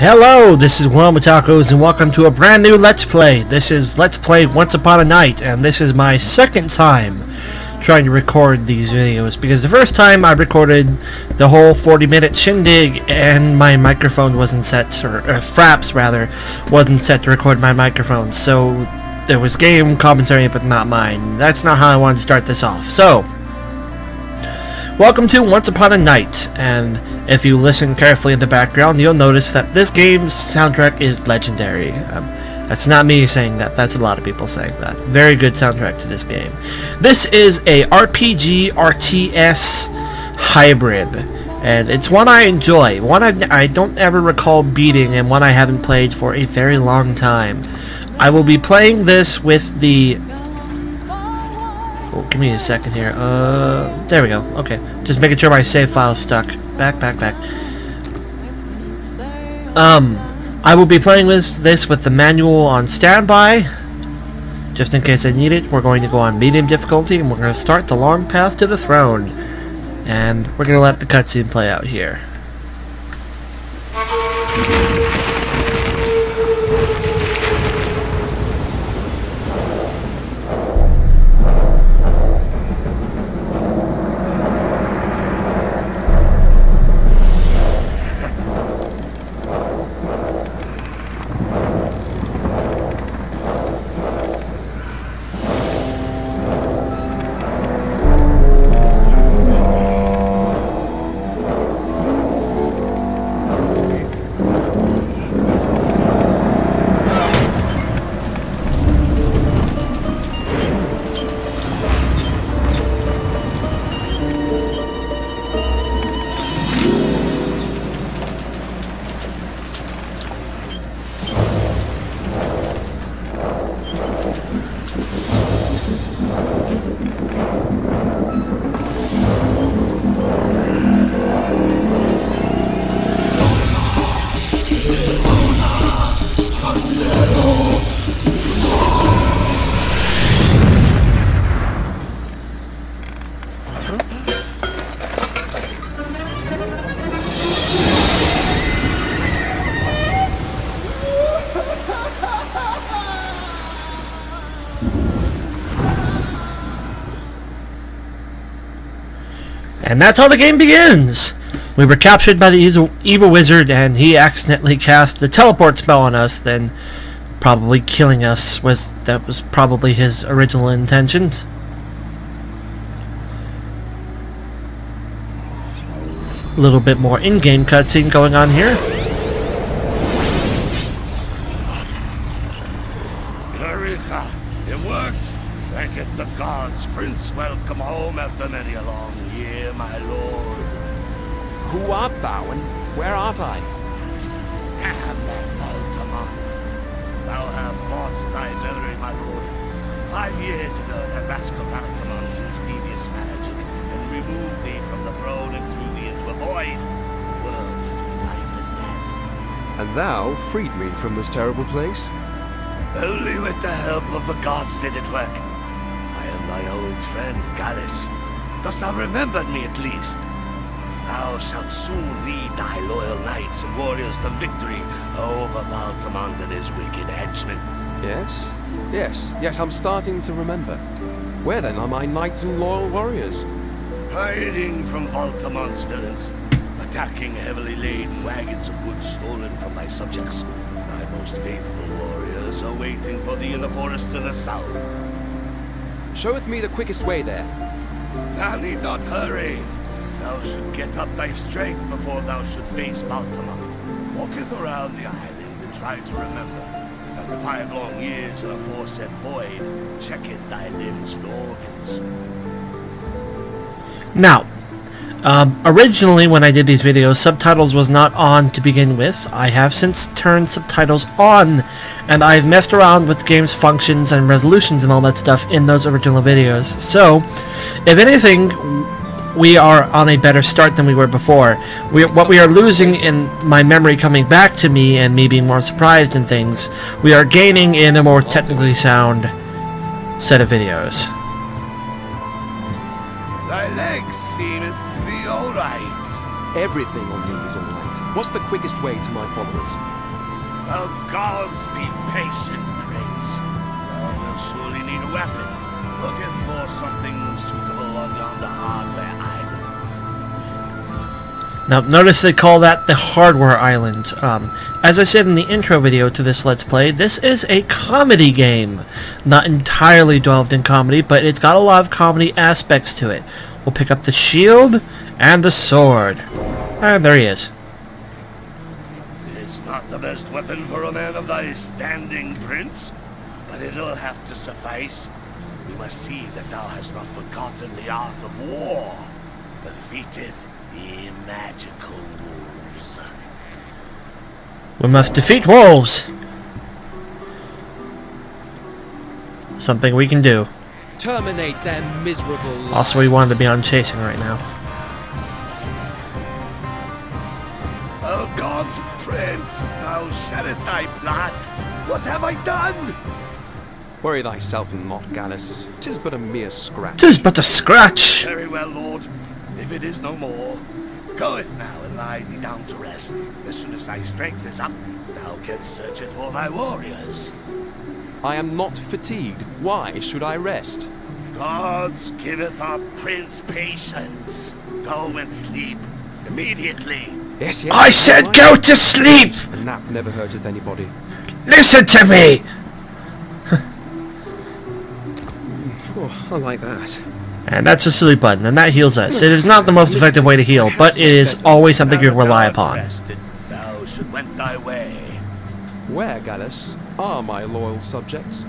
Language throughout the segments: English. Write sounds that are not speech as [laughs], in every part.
Hello, this is World Tacos, and welcome to a brand new Let's Play. This is Let's Play Once Upon a Knight, and this is my second time trying to record these videos, because the first time I recorded the whole 40 minute shindig, and my microphone wasn't set, or, or Fraps rather, wasn't set to record my microphone, so there was game commentary, but not mine. That's not how I wanted to start this off. So, Welcome to Once Upon a Knight, and if you listen carefully in the background, you'll notice that this game's soundtrack is legendary. Um, that's not me saying that, that's a lot of people saying that. Very good soundtrack to this game. This is a RPG RTS hybrid, and it's one I enjoy, one I, I don't ever recall beating, and one I haven't played for a very long time. I will be playing this with the Oh, give me a second here. Uh, there we go. Okay. Just making sure my save file's stuck. Back, back, back. Um, I will be playing this, this with the manual on standby. Just in case I need it, we're going to go on medium difficulty, and we're going to start the long path to the throne. And we're going to let the cutscene play out here. And that's how the game begins! We were captured by the evil, wizard and he accidentally cast the teleport spell on us, then probably killing us was that was probably his original intentions. A little bit more in-game cutscene going on here. Eureka! It worked! Thanketh the gods, Prince, welcome home after many a long year, my lord. Who art thou, and where art I? Damn that Voltamon! Thou hast lost thy memory, my lord. Five years ago, that rascal Voltamon used devious magic and removed thee from the throne and threw thee into a void. A world between life and death. And thou freed me from this terrible place? Only with the help of the gods did it work. Thy old friend, Gallus. Dost thou remember me at least? Thou shalt soon lead thy loyal knights and warriors to victory over Valtamont and his wicked henchmen. Yes? Yes, yes, I'm starting to remember. Where then are my knights and loyal warriors? Hiding from Valtamont's villains, attacking heavily laden wagons of goods stolen from thy subjects. Thy most faithful warriors are waiting for thee in the forest to the south. Showeth me the quickest way there. Thou need not hurry. Thou should get up thy strength before thou should face Valtamont. Walketh around the island and try to remember. After five long years in a aforesaid void, checketh thy limbs and organs. Now, um, originally when I did these videos, subtitles was not on to begin with. I have since turned subtitles on, and I've messed around with game's functions and resolutions and all that stuff in those original videos. So, if anything, we are on a better start than we were before. We, what we are losing in my memory coming back to me and me being more surprised in things, we are gaining in a more technically sound set of videos. Everything on me is alright. What's the quickest way to my followers? Oh, gods be patient, Prince. Well, we'll surely need a weapon. Looketh for something suitable on yonder hardware island. Now, notice they call that the Hardware Island. Um, as I said in the intro video to this Let's Play, this is a comedy game. Not entirely delved in comedy, but it's got a lot of comedy aspects to it. We'll pick up the shield and the sword. And there he is. It's not the best weapon for a man of thy standing, Prince, but it'll have to suffice. We must see that thou hast not forgotten the art of war. Defeateth the magical wolves. We must defeat wolves. Something we can do. Terminate their miserable Also, we wanted to be on chasing right now. God's Prince, thou sheddest thy blood. What have I done? Worry thyself not, Gallus. Tis but a mere scratch. Tis but a scratch! Very well, Lord. If it is no more, goeth now and lie thee down to rest. As soon as thy strength is up, thou canst searcheth for thy warriors. I am not fatigued. Why should I rest? Gods giveth our prince patience. Go and sleep immediately. Yes, yes. I said go to sleep! A nap never hurteth anybody. Listen to me! [laughs] Oh, I like that. And that's a sleep button, and that heals us. It is not the most effective way to heal, but it is always something you Now rely upon. Thou went thy way. Where, Gallus, are my loyal subjects?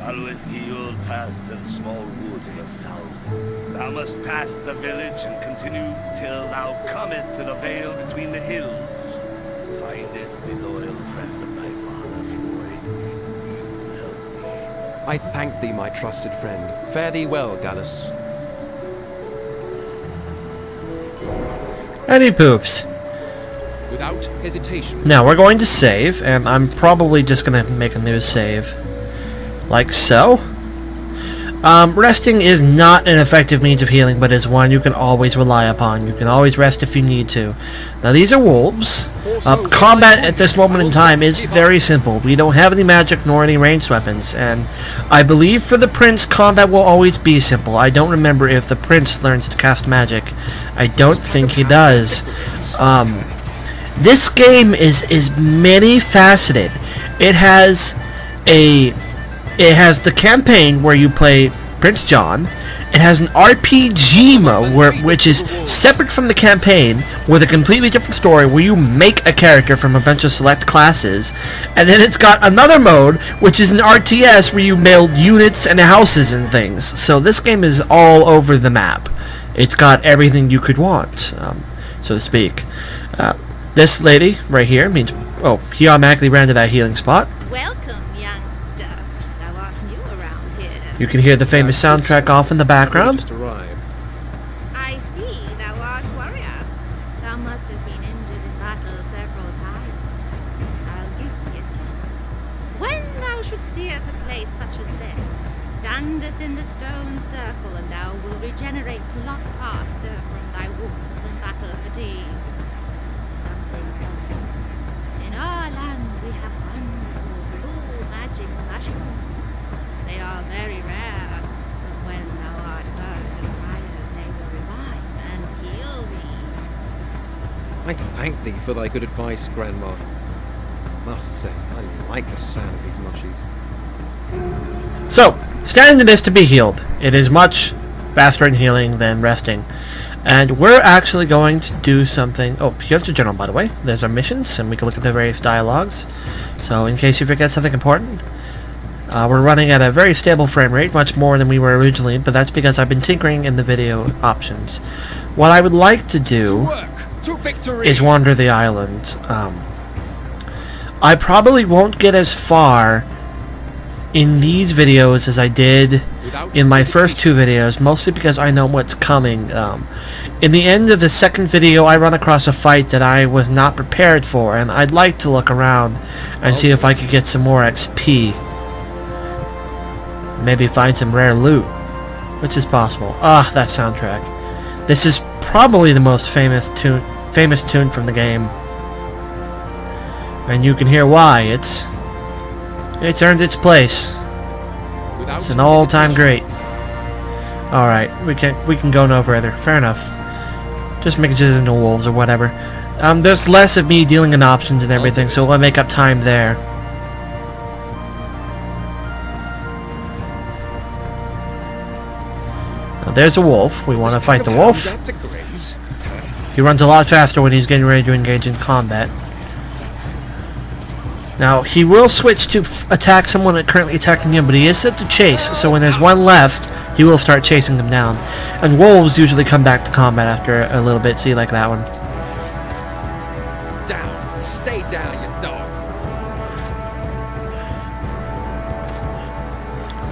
Followeth ye old path to the small wood in the south. Thou must pass the village and continue till thou comest to the vale between the hills. Findest the loyal friend of thy father, Floyd. He will help thee. I thank thee, my trusted friend. Fare thee well, Gallus. Any poops. without hesitation. Now, we're going to save, and I'm probably just going to make a new save. Like so. Um, resting is not an effective means of healing, but is one you can always rely upon. You can always rest if you need to. Now, these are wolves. Uh, combat at this moment in time is very simple. We don't have any magic nor any ranged weapons, and I believe for the prince, combat will always be simple. I don't remember if the prince learns to cast magic. I don't think he does. Um, this game is is many faceted. It has a it has the campaign where you play Prince John. It has an RPG mode where which is separate from the campaign with a completely different story where you make a character from a bunch of select classes. And then it's got another mode which is an RTS where you build units and houses and things. So this game is all over the map. It's got everything you could want, um, so to speak. Uh, this lady right here means oh he automatically ran to that healing spot. Welcome, youngster. Thou art new around here. You can hear the famous soundtrack off in the background. Thank thee for thy good advice, Grandma. Must say, I like the sound of these mushies. So, standing is to be healed. It is much faster in healing than resting. And we're actually going to do something... Oh, here's the journal, by the way. There's our missions, and we can look at the various dialogues. So, in case you forget something important, uh, we're running at a very stable frame rate, much more than we were originally, but that's because I've been tinkering in the video options. What I would like to To do! To victory! Is wander the island. Um, I probably won't get as far in these videos as I did in my first two videos, mostly because I know what's coming. Um, in the end of the second video, I run across a fight that I was not prepared for, and I'd like to look around and see if I could get some more XP. Maybe find some rare loot, which is possible. Ah, that soundtrack. This is probably the most famous tune, famous tune from the game. And you can hear why. It's it's earned its place. It's an all-time great. All right, we can we can go no further. Fair enough. Just make it just into wolves or whatever. Um, there's less of me dealing in options and everything, so we'll make up time there. Now, there's a wolf. We want to fight the wolf. He runs a lot faster when he's getting ready to engage in combat. Now, he will switch to f- attack someone currently attacking him, but he is set to chase, so when there's one left, he will start chasing them down. And wolves usually come back to combat after a little bit, see like that one. Down. Stay down, you dog.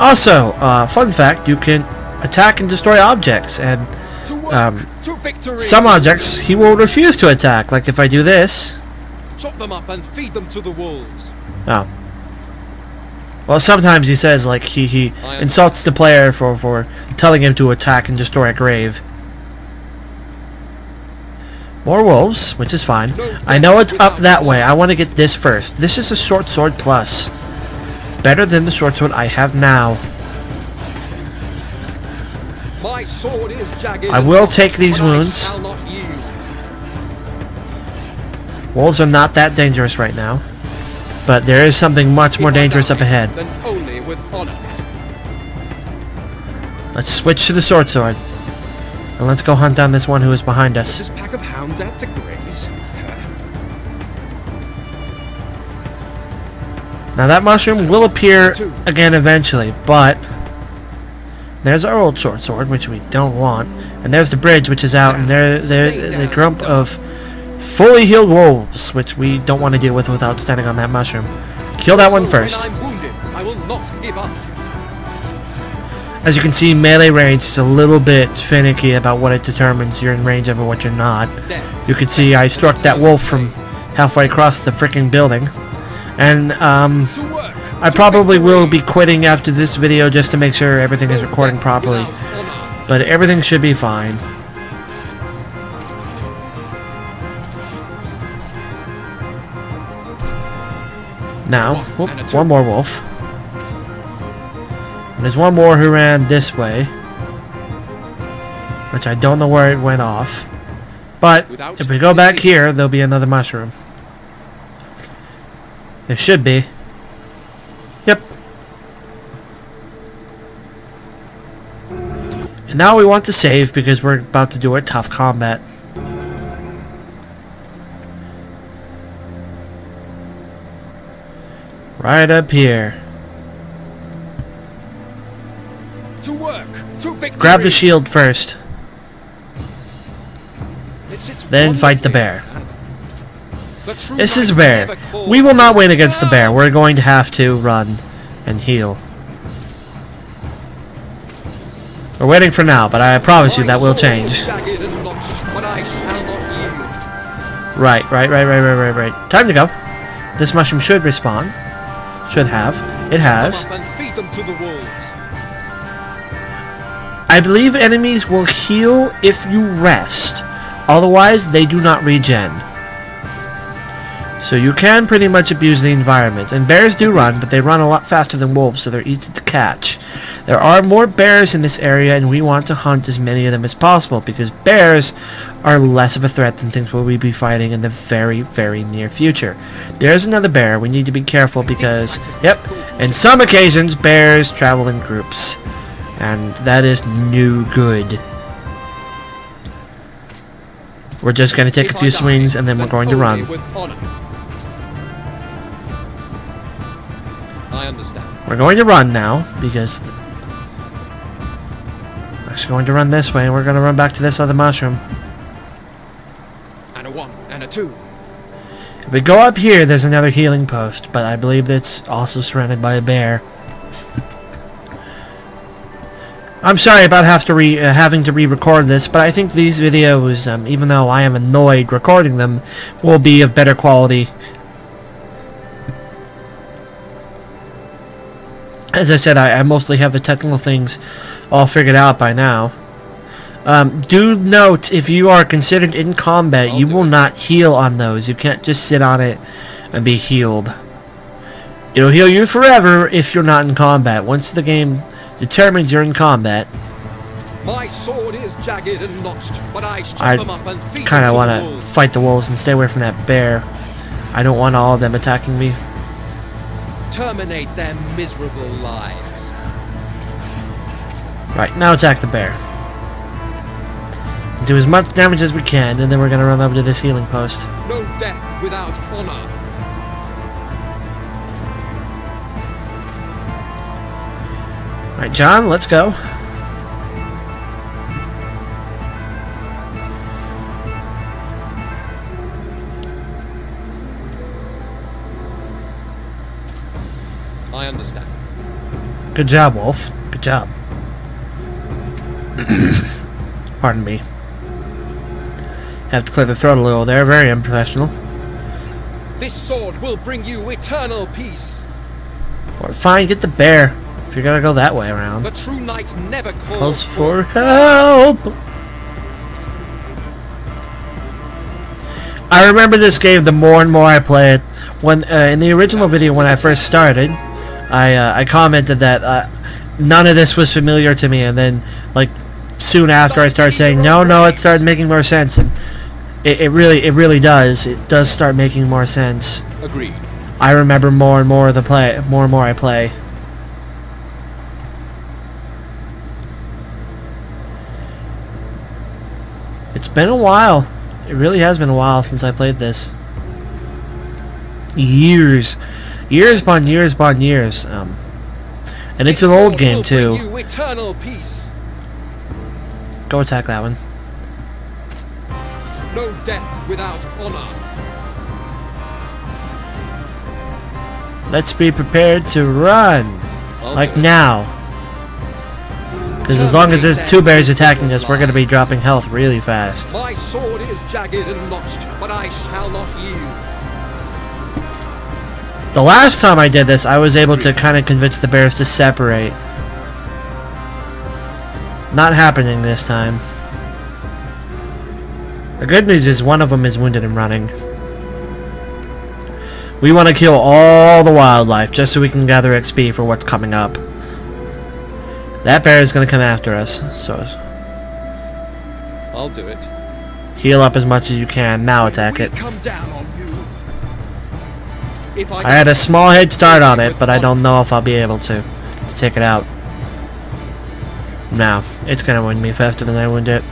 Also, uh, fun fact, you can attack and destroy objects, and. Um, some objects he will refuse to attack, like if I do this. Chop them up and feed them to the wolves. Oh. Well, sometimes he says, like, he, he insults the player for, for telling him to attack and destroy a grave. More wolves, which is fine. I know it's up that way. I want to get this first. This is a short sword plus. Better than the short sword I have now. I will take these wounds. Wolves are not that dangerous right now. But there is something much more dangerous up ahead. Then only with honor. Let's switch to the sword sword. And let's go hunt down this one who is behind us. This pack of hounds out to graze. Now that mushroom will appear again eventually, but there's our old short sword, which we don't want, and there's the bridge, which is out, and there there's a grump of fully healed wolves, which we don't want to deal with without standing on that mushroom. Kill that one first. When I'm wounded, I will not give up. As you can see, melee range is a little bit finicky about what it determines you're in range of and what you're not. You can see I struck that wolf from halfway across the freaking building, and um. I probably will be quitting after this video just to make sure everything is recording properly. But everything should be fine. Now, whoop, and a two. one more wolf. And there's one more who ran this way. Which I don't know where it went off. But if we go back here, there'll be another mushroom. There should be. And now we want to save because we're about to do a tough combat. Right up here. To work. To victory. Grab the shield first, then fight the bear. The This is bear. We will not win against the bear. We're going to have to run and heal. We're waiting for now, but I promise you that will change. is jagged and notched, but I shall not yield. Right, right, right, right, right, right, right. Time to go. This mushroom should respawn. Should have. It has. Come up and feed them to the wolves. I believe enemies will heal if you rest. Otherwise, they do not regen. So you can pretty much abuse the environment. And bears do run, but they run a lot faster than wolves, so they're easy to catch. There are more bears in this area, and we want to hunt as many of them as possible, because bears are less of a threat than things we'll be fighting in the very, very near future. There's another bear. We need to be careful because, yep, in some occasions, bears travel in groups. And that is no good. We're just going to take a few swings and then we're going to run. I understand. We're going to run now because we're just going to run this way and we're going to run back to this other mushroom. And a one, and a two. If we go up here, there's another healing post, but I believe it's also surrounded by a bear. I'm sorry about have to re uh, having to re-record this, but I think these videos, um, even though I am annoyed recording them, will be of better quality. As I said, I, I mostly have the technical things all figured out by now. Um, do note, if you are considered in combat, I'll you will it. not heal on those. You can't just sit on it and be healed. It'll heal you forever if you're not in combat. Once the game determines you're in combat, My sword is jagged and notched, but I strip I them up and feed kinda wanna fight the wolves and stay away from that bear. I don't want all of them attacking me. Terminate their miserable lives. Right, now attack the bear. Do as much damage as we can, and then we're going to run over to this healing post. No death without honor. Right, John, let's go. Good job, Wolf. Good job. [coughs] Pardon me. Have to clear the throat a little there. Very unprofessional. This sword will bring you eternal peace. Or fine, get the bear. If you're gonna go that way around. The true knight never calls Calls for help. I remember this game the more and more I play it. When uh, in the original video when I first started, I uh, I commented that uh, none of this was familiar to me, and then like soon after I started saying no, no, it started making more sense, and it, it really it really does. It does start making more sense. Agreed. I remember more and more of the play, more and more I play. It's been a while. It really has been a while since I played this. Years. Years upon years upon years. Um, and it's an old game too. Go attack that one. No death without honor. Let's be prepared to run. I'll Like now. Because as long as there's two bears attacking us, we're going to be dropping health really fast. My sword is jagged and notched, but I shall not yield. The last time I did this, I was able to kind of convince the bears to separate. Not happening this time. The good news is one of them is wounded and running. We want to kill all the wildlife just so we can gather XP for what's coming up. That bear is going to come after us, so I'll do it. heal up as much as you can. Now attack it. come down on you. If I, I had a small head start on it, but I don't know if I'll be able to, to take it out. No, it's gonna win me faster than I wound it.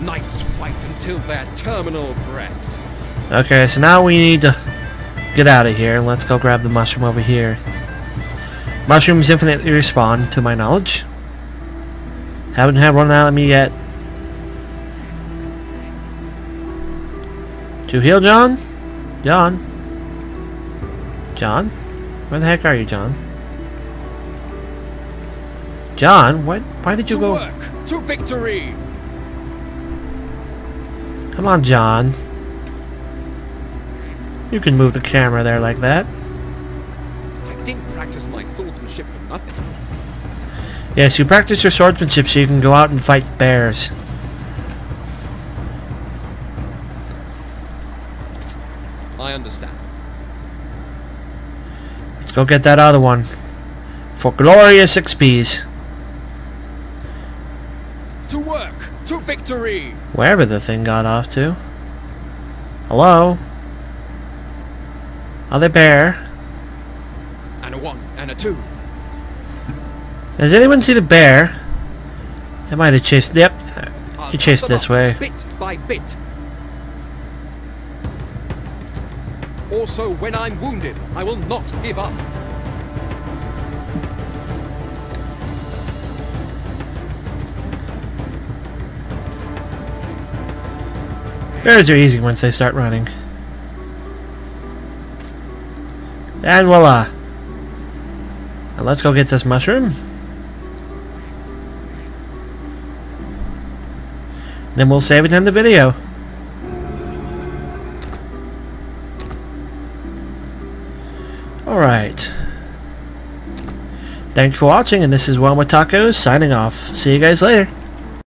Knights fight until their terminal breath. Okay, so now we need to get out of here. Let's go grab the mushroom over here. Mushrooms infinitely respawn, to my knowledge. Haven't had one out of me yet. To heal, John? John? John? Where the heck are you, John? John, what? Why did you to go? work, to victory. Come on, John. You can move the camera there like that. I didn't practice my swordsmanship for nothing. Yes, you practice your swordsmanship so you can go out and fight bears. I understand. Go get that other one. For glorious XPs. To work, to victory. Wherever the thing got off to. Hello? Other bear? And a one, and a two. Does anyone see the bear? It might have chased... Yep. He chased this way. Bit by bit. Also, when I'm wounded, I will not give up. Bears are easy once they start running. And voila. Now let's go get this mushroom. Then we'll save it in the video. Thanks for watching, and this is One with Tacos signing off. See you guys later.